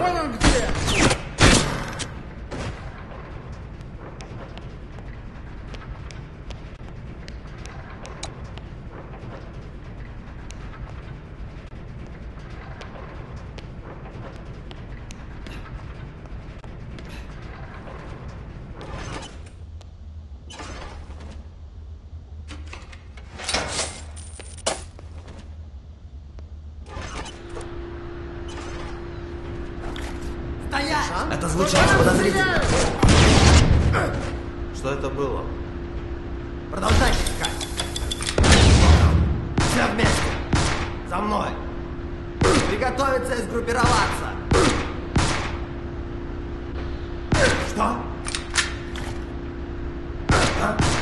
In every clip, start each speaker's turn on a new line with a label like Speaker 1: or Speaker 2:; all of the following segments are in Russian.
Speaker 1: Why not
Speaker 2: Это звучало подозрительно. Что это было?
Speaker 3: Продолжайте искать. Все вместе. За мной. Приготовиться и сгруппироваться. Что?
Speaker 2: Что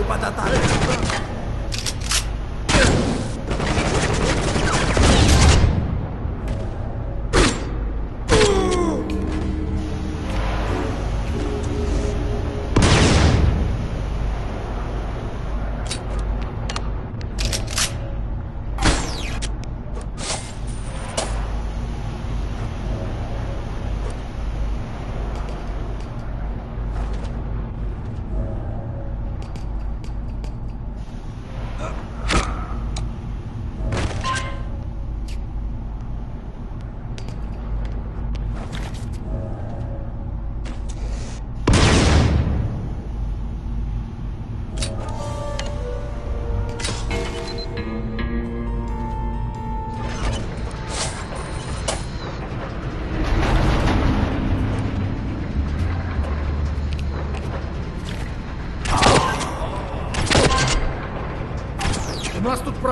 Speaker 1: Что это?
Speaker 3: Мы под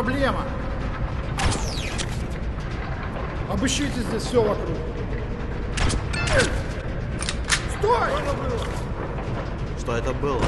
Speaker 1: проблема. Обыщите здесь все вокруг. Стой!
Speaker 2: Что это было?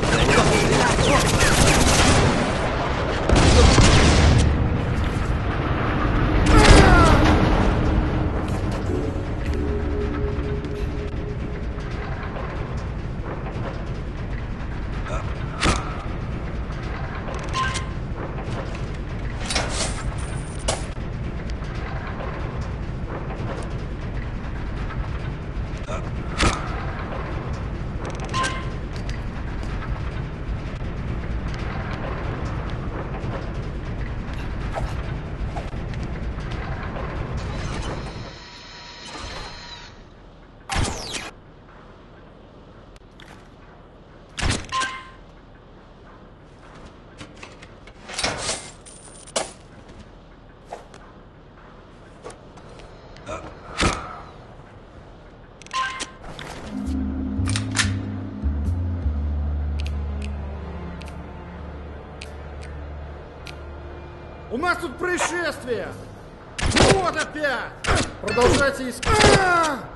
Speaker 1: У нас тут происшествие! Вот опять! Продолжайте искать!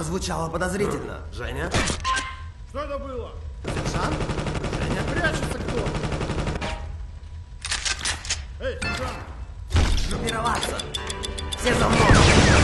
Speaker 3: Это звучало подозрительно. Женя?
Speaker 1: Что это было?
Speaker 3: Сержант? Женя?
Speaker 1: Прячется кто? Эй, сержант!
Speaker 3: Группироваться. Все за мной.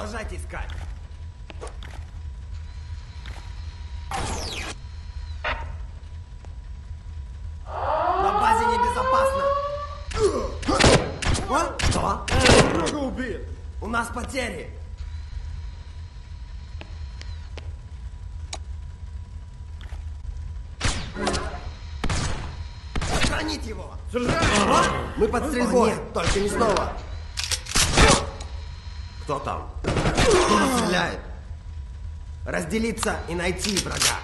Speaker 3: Продолжайте искать. На базе небезопасно. О, что?
Speaker 1: Друга убит!
Speaker 3: У нас потери. Охранить его.
Speaker 1: Сержант!
Speaker 3: Мы под стрельбой. только не снова. Кто там? Разделиться и найти врага.